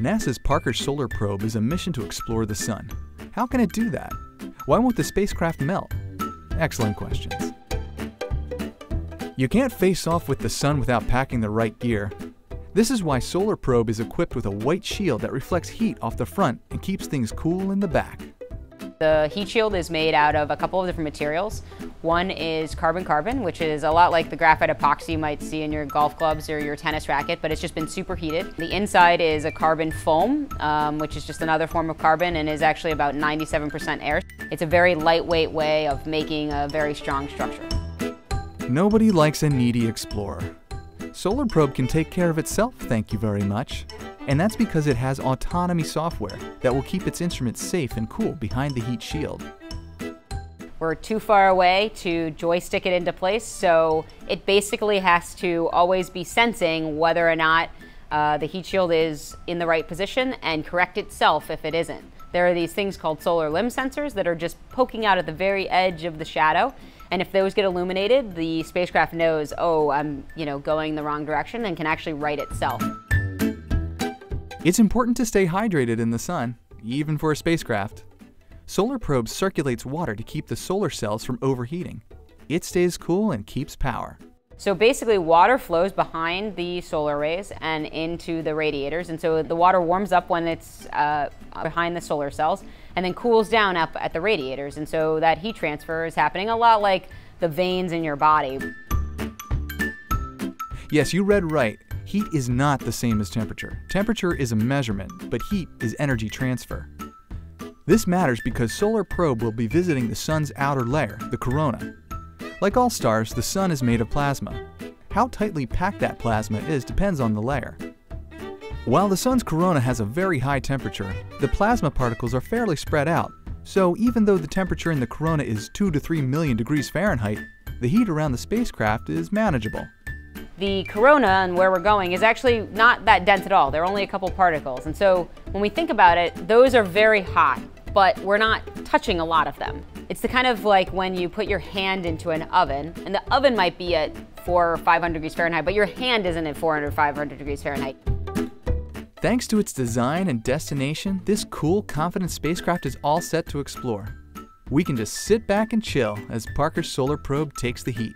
NASA's Parker Solar Probe is a mission to explore the Sun. How can it do that? Why won't the spacecraft melt? Excellent questions. You can't face off with the Sun without packing the right gear. This is why Solar Probe is equipped with a white shield that reflects heat off the front and keeps things cool in the back. The heat shield is made out of a couple of different materials. One is carbon-carbon, which is a lot like the graphite epoxy you might see in your golf clubs or your tennis racket, but it's just been superheated. The inside is a carbon foam, um, which is just another form of carbon and is actually about 97% air. It's a very lightweight way of making a very strong structure. Nobody likes a needy explorer. Solar Probe can take care of itself, thank you very much. And that's because it has autonomy software that will keep its instruments safe and cool behind the heat shield. We're too far away to joystick it into place, so it basically has to always be sensing whether or not uh, the heat shield is in the right position and correct itself if it isn't. There are these things called solar limb sensors that are just poking out at the very edge of the shadow. And if those get illuminated, the spacecraft knows, oh, I'm you know, going the wrong direction and can actually right itself. It's important to stay hydrated in the sun, even for a spacecraft. Solar Probe circulates water to keep the solar cells from overheating. It stays cool and keeps power. So basically water flows behind the solar arrays and into the radiators. And so the water warms up when it's uh, behind the solar cells and then cools down up at the radiators. And so that heat transfer is happening a lot like the veins in your body. Yes, you read right. Heat is not the same as temperature. Temperature is a measurement, but heat is energy transfer. This matters because Solar Probe will be visiting the Sun's outer layer, the corona. Like all stars, the Sun is made of plasma. How tightly packed that plasma is depends on the layer. While the Sun's corona has a very high temperature, the plasma particles are fairly spread out, so even though the temperature in the corona is 2 to 3 million degrees Fahrenheit, the heat around the spacecraft is manageable. The corona and where we're going is actually not that dense at all. There are only a couple particles. And so when we think about it, those are very hot, but we're not touching a lot of them. It's the kind of like when you put your hand into an oven, and the oven might be at 4 or 500 degrees Fahrenheit, but your hand isn't at 400 or 500 degrees Fahrenheit. Thanks to its design and destination, this cool, confident spacecraft is all set to explore. We can just sit back and chill as Parker's solar probe takes the heat.